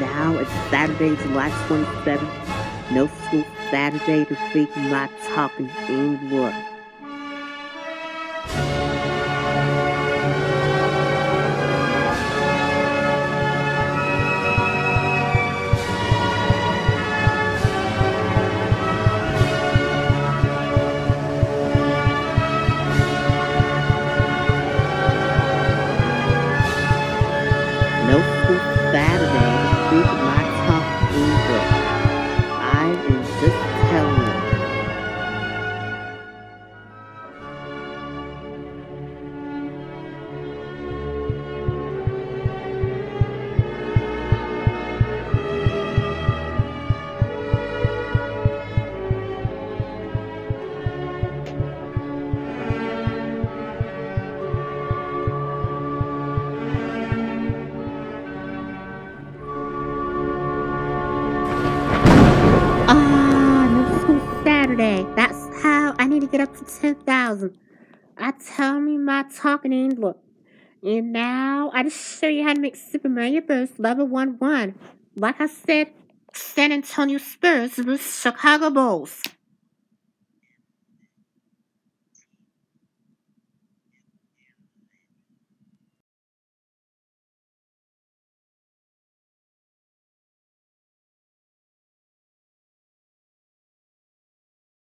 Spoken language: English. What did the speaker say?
now it's Saturday, July 27th. No school Saturday week. I'm not talking English. I to get up to 10,000. I tell me my Talking Angela. And now I just show you how to make Super Mario Bros. level 1 1. Like I said, San Antonio Spurs versus Chicago Bulls.